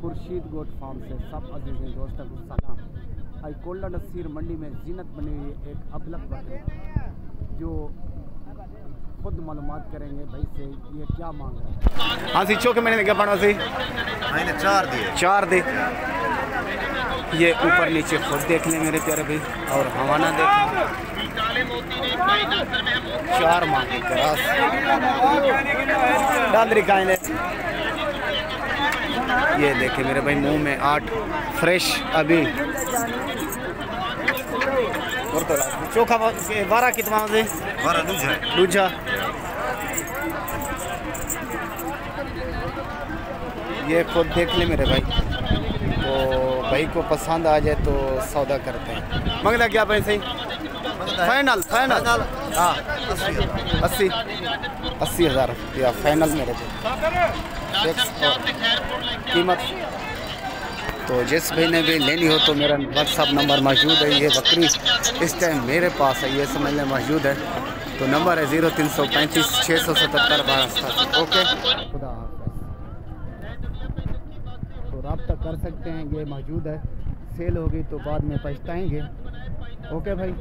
Khurshid goat farm से सब अज़ीज़ दोस्तों को सलाम। आई कोल्डा नसीर मंडी में जीनत बनी हुई एक अबलग बकरी जो खुद मालूमात करेंगे भाई से ये क्या मांग रहा है। हाँ सी चौके मैंने क्या पढ़ा सी मैंने चार दिए। चार दे। ये ऊपर नीचे खुद देख लें मेरे प्यारे भाई और हवाना देख लें। चार मांगे ग्रास। डांदरी का ये देखे मेरे भाई मुँह में आठ फ्रेश अभी। और तो चोखा बारह कितना से दूजा दूजा। ये खुद देख ले मेरे भाई। तो भाई को पसंद आ जाए तो सौदा करते हैं। मंगला क्या पैसे फाइनल फाइनल हाँ अस्सी अस्सी हज़ार. रुपया फाइनल मेरे को. कीमत. तो जिस भाई ने भी लेनी हो तो मेरा व्हाट्सअप नंबर मौजूद है. ये बकरी इस टाइम मेरे पास है. ये समझ लें मौजूद है. तो नंबर है ज़ीरो तीन सौ पैंतीस छः सौ सतहत्तर बारह ओके खुदा तो रबता कर सकते हैं. ये मौजूद है. सेल होगी तो बाद में पछताएँगे. ओके भाई?